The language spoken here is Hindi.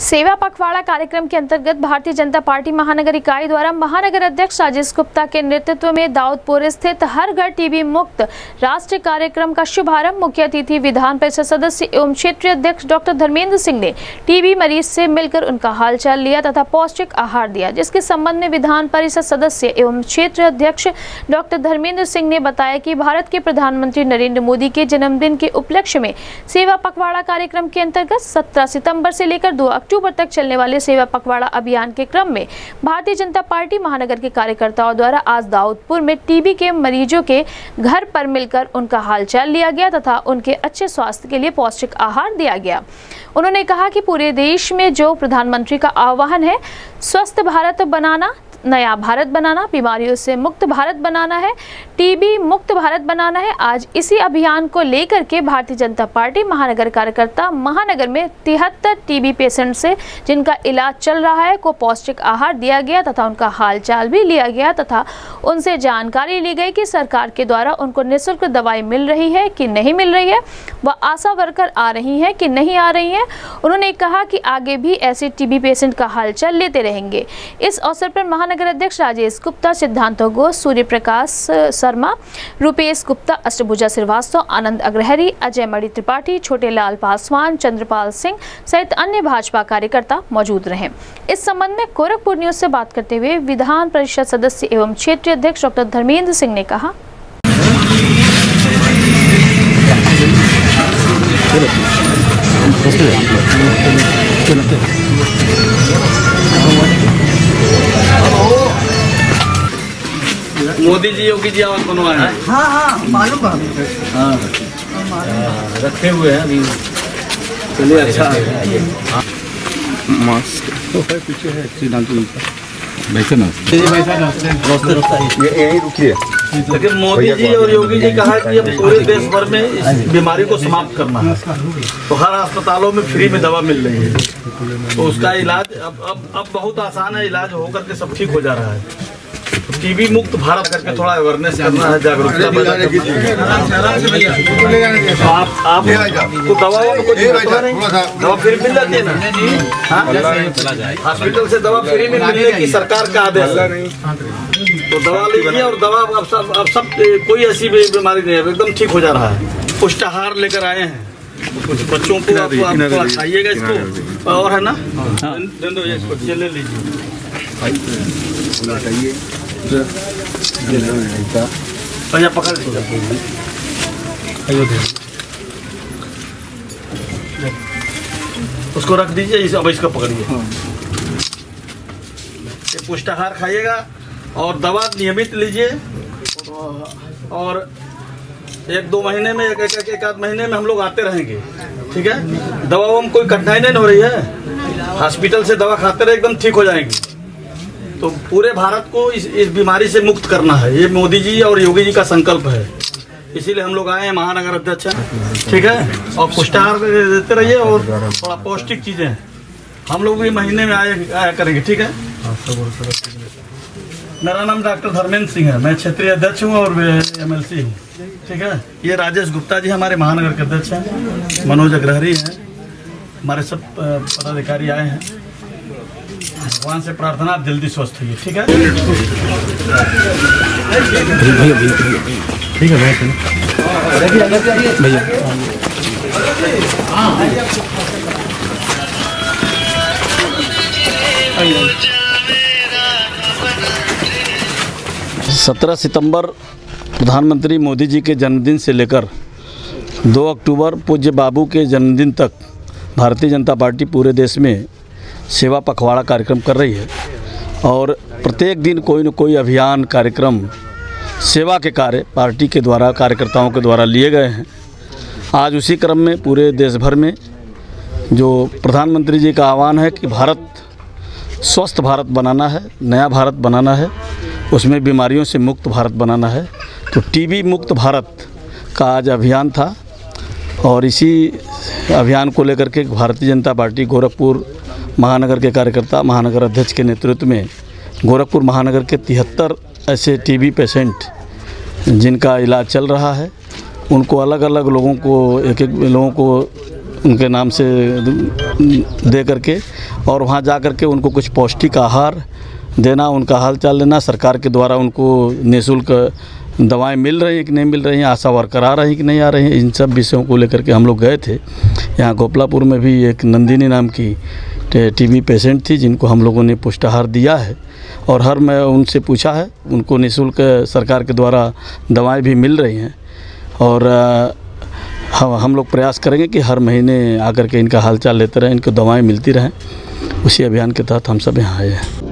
सेवा पखवाड़ा कार्यक्रम के अंतर्गत भारतीय जनता पार्टी महानगर इकाई द्वारा महानगर अध्यक्ष राजेश गुप्ता के नेतृत्व में दाऊदपुर स्थित हर घर टीबी मुक्त राष्ट्रीय कार्यक्रम का शुभारंभ मुख्य अतिथि विधान परिषद सदस्य एवं क्षेत्रीय अध्यक्ष डॉक्टर धर्मेंद्र सिंह ने टीबी मरीज़ से मिलकर उनका हालचाल लिया तथा पौष्टिक आहार दिया, जिसके संबंध में विधान परिषद सदस्य एवं क्षेत्रीय अध्यक्ष डॉक्टर धर्मेंद्र सिंह ने बताया की भारत के प्रधानमंत्री नरेंद्र मोदी के जन्मदिन के उपलक्ष्य में सेवा पखवाड़ा कार्यक्रम के अंतर्गत सत्रह सितंबर से लेकर 2 अक्टूबर तक चलने वाले सेवा पखवाड़ा अभियान के क्रम में भारतीय जनता पार्टी महानगर के कार्यकर्ताओं द्वारा आज दाऊदपुर में टीबी के मरीजों के घर पर मिलकर उनका हालचाल लिया गया तथा उनके अच्छे स्वास्थ्य के लिए पौष्टिक आहार दिया गया। उन्होंने कहा कि पूरे देश में जो प्रधानमंत्री का आह्वान है, स्वस्थ भारत बनाना, नया भारत बनाना, बीमारियों से मुक्त भारत बनाना है, टीबी मुक्त भारत बनाना है, आज इसी अभियान को लेकर के भारतीय जनता पार्टी महानगर कार्यकर्ता महानगर में तिहत्तर टीबी पेशेंट से जिनका इलाज चल रहा है, को पौष्टिक आहार दिया गया तथा उनका हालचाल भी लिया गया तथा उनसे जानकारी ली गई कि सरकार के द्वारा उनको निःशुल्क दवाई मिल रही है कि नहीं मिल रही है। व आशा वर्कर आ रही हैं कि नहीं आ रही हैं। उन्होंने कहा कि आगे भी ऐसे टीबी पेशेंट का हालचाल लेते रहेंगे। इस अवसर पर महानगर अध्यक्ष राजेश गुप्ता, सिद्धांत घोष सूर्य प्रकाश शर्मा, रूपेश गुप्ता, अष्टभुजा श्रीवास्तव, आनंद अग्रहरी, अजय मणि त्रिपाठी छोटे लाल पासवान, चंद्रपाल सिंह सहित अन्य भाजपा कार्यकर्ता मौजूद रहे। इस संबंध में गोरखपुर न्यूज़ से बात करते हुए विधान परिषद सदस्य एवं क्षेत्रीय अध्यक्ष डॉक्टर धर्मेंद्र सिंह ने कहा। मोदी जी योगी जी आवाज़ बनवाए हैं। हाँ हाँ मालूम बा रखे हुए हैं अभी। चलिए अच्छा। यही रुकिए लेकिन मोदी जी और योगी जी कहा कि अब पूरे देश भर में इस बीमारी को समाप्त करना है। तो हर अस्पतालों में फ्री में दवा मिल रही है। तो उसका इलाज अब अब अब बहुत आसान है, इलाज होकर के सब ठीक हो जा रहा है। टीबी मुक्त भारत करके थोड़ा अवेयरनेस करना है जागरूकता है। तो आप आप तो में कुछ दवा फ्री मिल जाती है ना? हाँ? हॉस्पिटल से दवा फ्री में मिलने की सरकार का आदेश। तो दवा लीजिए और दवा अब सब अब सब कोई ऐसी बीमारी नहीं है। एकदम ठीक हो जा रहा है। पुष्टाहार लेकर आए हैं। कुछ बच्चों को आप आप खाइएगा इसको। और है ना? इसको ले लीजिए। पकड़ उसको रख दीजिए इस अब इसको पकड़िए। ये पुष्टाहार खाइएगा और दवा नियमित लीजिए। और एक दो महीने में एक एक, एक, एक आध महीने में हम लोग आते रहेंगे। ठीक है? दवा में कोई कठिनाई नहीं हो रही है? हॉस्पिटल से दवा खाते रहे एकदम ठीक हो जाएँगे। तो पूरे भारत को इस इस बीमारी से मुक्त करना है। ये मोदी जी और योगी जी का संकल्प है। इसीलिए हम लोग आए हैं, महानगर अध्यक्ष ठीक है? और पुष्टाहार देते रहिए और थोड़ा पौष्टिक चीज़ें। हम लोग भी महीने में आए, आया करेंगे। ठीक है? मेरा नाम डॉक्टर धर्मेंद्र सिंह है। मैं क्षेत्रीय अध्यक्ष हूँ और एमएलसी हूँ। ठीक है? ये राजेश गुप्ता जी हमारे महानगर के अध्यक्ष हैं। मनोज अग्रहरी हैं। हमारे सब पदाधिकारी आए हैं। भगवान से प्रार्थना जल्दी स्वस्थ होइए ठीक है? भैया भैया ठीक है भैया भैया। सत्रह सितंबर प्रधानमंत्री मोदी जी के जन्मदिन से लेकर दो अक्टूबर पूज्य बाबू के जन्मदिन तक भारतीय जनता पार्टी पूरे देश में सेवा पखवाड़ा कार्यक्रम कर रही है और प्रत्येक दिन कोई न कोई अभियान कार्यक्रम सेवा के कार्य, पार्टी के द्वारा, कार्यकर्ताओं के द्वारा लिए गए हैं। आज उसी क्रम में पूरे देश भर में जो प्रधानमंत्री जी का आह्वान है कि भारत, स्वस्थ भारत बनाना है, नया भारत बनाना है, उसमें बीमारियों से मुक्त भारत बनाना है तो टीबी मुक्त भारत का आज अभियान था और इसी अभियान को लेकर के भारतीय जनता पार्टी गोरखपुर महानगर के कार्यकर्ता, महानगर अध्यक्ष के नेतृत्व में गोरखपुर महानगर के तिहत्तर ऐसे टीबी पेशेंट जिनका इलाज चल रहा है, उनको अलग अलग लोगों को एक एक लोगों को उनके नाम से दे करके और वहाँ जा करके उनको कुछ पौष्टिक आहार देना, उनका हाल चाल लेना, सरकार के द्वारा उनको निःशुल्क दवाएँ मिल रही हैं कि नहीं मिल रही हैं, आशा वर्कर आ रही हैं कि नहीं आ रही हैं, इन सब विषयों को लेकर के हम लोग गए थे। यहाँ गोपलापुर में भी एक नंदिनी नाम की टीबी पेशेंट थी जिनको हम लोगों ने पुष्टाहार दिया है और हर मैं उनसे पूछा है, उनको निःशुल्क सरकार के द्वारा दवाएँ भी मिल रही हैं और हम हम लोग प्रयास करेंगे कि हर महीने आकर के इनका हालचाल लेते रहें, इनको दवाएँ मिलती रहें। उसी अभियान के तहत हम सब यहाँ आए हैं।